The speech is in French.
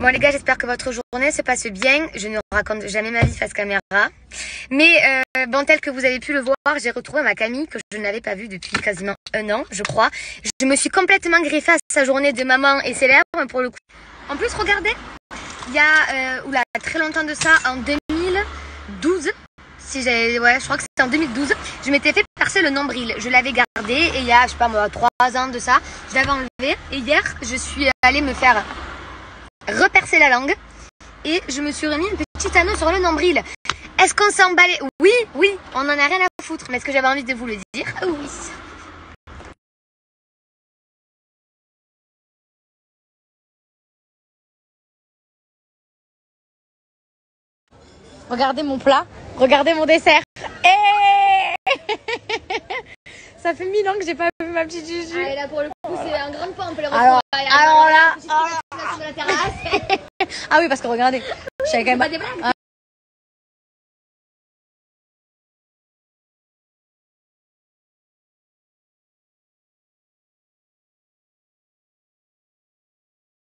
Bon les gars, j'espère que votre journée se passe bien. Je ne raconte jamais ma vie face caméra. Mais euh, bon, tel que vous avez pu le voir, j'ai retrouvé ma Camille que je n'avais pas vue depuis quasiment un an, je crois. Je me suis complètement greffée à sa journée de maman et célèbre pour le coup. En plus, regardez, il y a euh, oula, très longtemps de ça, en 2012, si ouais, je crois que c'était en 2012, je m'étais fait percer le nombril. Je l'avais gardé et il y a, je sais pas moi, trois ans de ça, je l'avais enlevé. Et hier, je suis allée me faire repercer la langue et je me suis remis une petite anneau sur le nombril. Est-ce qu'on s'est emballé Oui, oui, on en a rien à foutre. Mais est-ce que j'avais envie de vous le dire Oui. Regardez mon plat, regardez mon dessert. Eh Ça fait mille ans que j'ai pas vu ma petite Juju. Ah, et là pour le coup, c'est un grand pas, on peut le Alors, alors là. Ah oui, parce que regardez, je savais quand même